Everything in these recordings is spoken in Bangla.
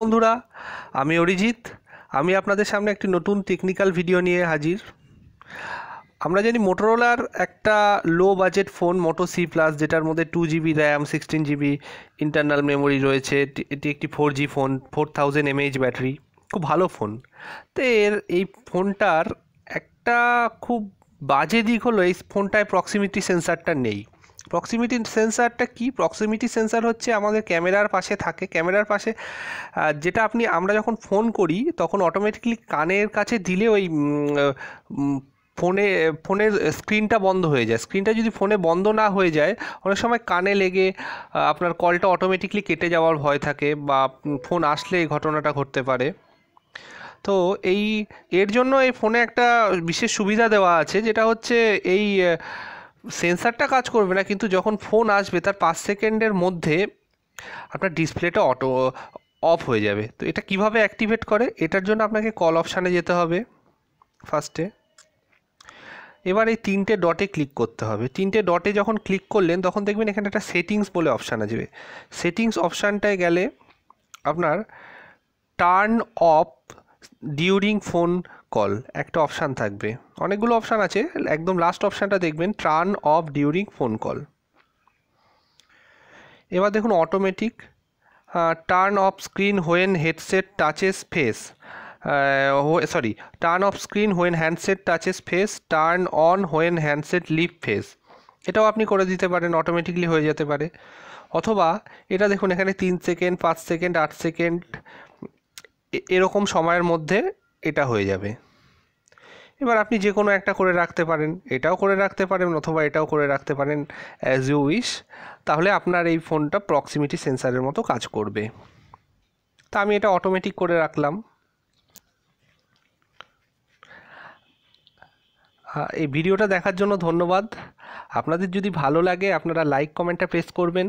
বন্ধুরা, আমি অরিজিৎ। আমি আপনাদের সামনে একটি নতুন টেকনিক্যাল ভিডিও নিয়ে হাজির। আমরা জানি মোটোরোলার একটা low budget phone Moto C Plus যেটার মধ্যে two GB RAM sixteen GB internal memory রয়েছে। এটি- একটি four G phone four thousand mAh battery খুব ভালো ফোন তো এর, এই ফোনটার একটা খুব বাজে দিক হলো, এই ফোনটায় প্রক্সিমিটি সেন্সারটা নেই। প্রক্সিমিটি সেন্সারটা কি? প্রক্সিমিটি সেন্সার হচ্ছে আমাদের ক্যামেরার পাশে থাকে। ক্যামেরার পাশে যেটা আপনি, আমরা যখন ফোন করি, তখন অটোমেটিকলি কানের কাছে দিলে ওই ফোনে ফোনের স্ক্রিনটা বন্ধ হয়ে যায়। স্ক্রিনটা যদি ফোনে বন্ধ না হয়ে যায়, অনেক সময় কানে লেগে আপনার কলটা অটোমেটিকলি কেটে যাওয়ার ভয় থাকে বা ফোন আসলে এই ঘটনাটা ঘটতে পারে। তো এই, এর জন্য এই ফোনে একটা বিশেষ সুবিধা দেওয়া আছে, যেটা হচ্ছে এই সেন্সারটা কাজ করবে না, কিন্তু যখন ফোন আসবে, তার পাঁচ সেকেন্ডের মধ্যে আপনার ডিসপ্লেটা অটো অফ হয়ে যাবে। তো এটা কীভাবে অ্যাক্টিভেট করে? এটার জন্য আপনাকে কল অপশানে যেতে হবে ফার্স্টে এবার এই তিনটে ডটে ক্লিক করতে হবে। তিনটে ডটে যখন ক্লিক করলেন, তখন দেখবেন এখানে একটা সেটিংস বলে অপশান আসবে সেটিংস অপশানটায় গেলে আপনার turn off during phone call একটা অপশান থাকবে। অনেকগুলো অপশান আছে, একদম লাস্ট অপশানটা দেখবেন turn off during phone call এবার দেখুন automatic turn off screen when headset touches face sorry turn off screen when handset touches face turn on when handset leap face এটাও আপনি করে দিতে পারেন অটোমেটিকলি হয়ে যেতে পারে। অথবা, এটা দেখুন এখানে তিন সেকেন্ড পাঁচ সেকেন্ড আট সেকেন্ড এরকম সময়ের মধ্যে এটা হয়ে যাবে। এবার আপনি যে কোনো একটা করে রাখতে পারেন, এটাও করে রাখতে পারেন অথবা এটাও করে রাখতে পারেন অ্যাজ ইউ উইশ তাহলে আপনার এই ফোনটা প্রক্সিমিটি সেন্সারের মতো কাজ করবে। তা আমি এটা অটোমেটিক করে রাখলাম। এই ভিডিওটা দেখার জন্য ধন্যবাদ। আপনাদের যদি ভালো লাগে, আপনারা লাইক কমেন্টটা প্রেস করবেন।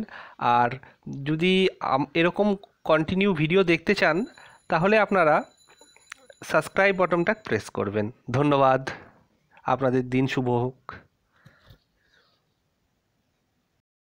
আর যদি এরকম কন্টিনিউ ভিডিও দেখতে চান তাহলে আপনারা সাবস্ক্রাইব বটনটা প্রেস করবেন। ধন্যবাদ। আপনাদের দিন শুভ হোক।